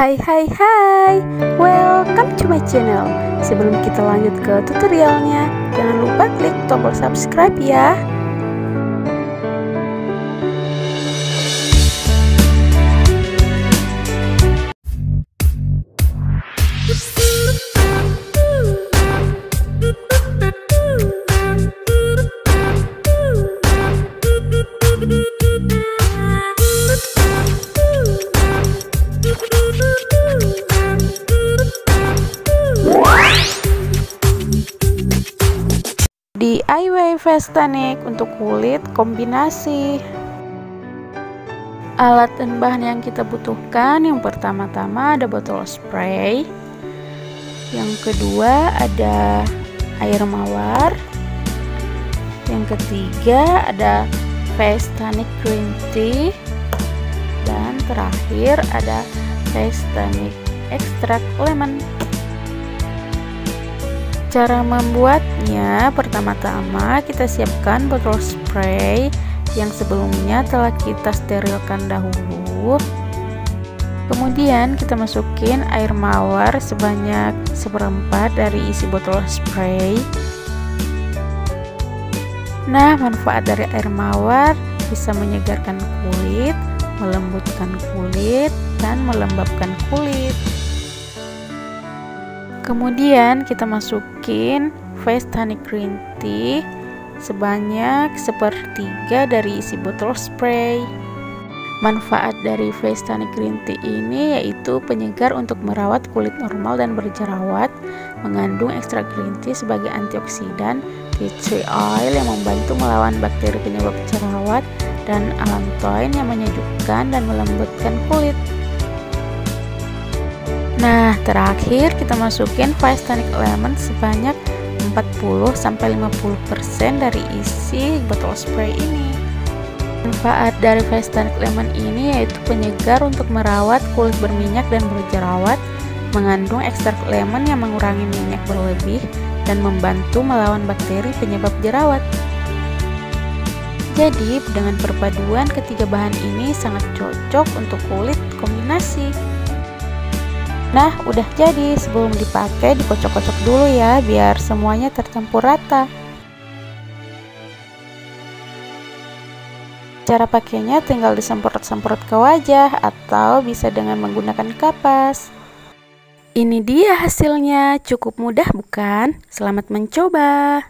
Hai hai hai. Welcome to my channel. Sebelum kita lanjut ke tutorialnya Jangan lupa klik tombol subscribe ya Vestanik untuk kulit kombinasi. Alat dan bahan yang kita butuhkan yang pertama-tama ada botol spray. Yang kedua ada air mawar. Yang ketiga ada Vestanik green tea. Dan terakhir ada Vestanik extract lemon Cara membuatnya, pertama-tama kita siapkan botol spray yang sebelumnya telah kita sterilkan dahulu. Kemudian kita masukin air mawar sebanyak seperempat dari isi botol spray. Nah, manfaat dari air mawar bisa menyegarkan kulit, melembutkan kulit, dan melembabkan kulit. Kemudian kita masukin face tonic green tea sebanyak sepertiga dari isi botol spray. Manfaat dari face tonic green tea ini yaitu penyegar untuk merawat kulit normal dan berjerawat, mengandung ekstrak green tea sebagai antioksidan, tea tree oil yang membantu melawan bakteri penyebab jerawat, dan allantoin yang menyejukkan dan melembutkan kulit. Terakhir kita masukin Vice Tonic Lemon sebanyak 40-50% dari isi botol spray ini. Manfaat dari Vice Tonic Lemon ini yaitu penyegar untuk merawat kulit berminyak dan berjerawat, mengandung ekstrak lemon yang mengurangi minyak berlebih dan membantu melawan bakteri penyebab jerawat. Jadi, dengan perpaduan ketiga bahan ini sangat cocok untuk kulit kombinasi. Nah, udah jadi. Sebelum dipakai, dikocok-kocok dulu ya, biar semuanya tercampur rata. Cara pakainya tinggal disemprot-semprot ke wajah atau bisa dengan menggunakan kapas. Ini dia hasilnya, cukup mudah bukan? Selamat mencoba!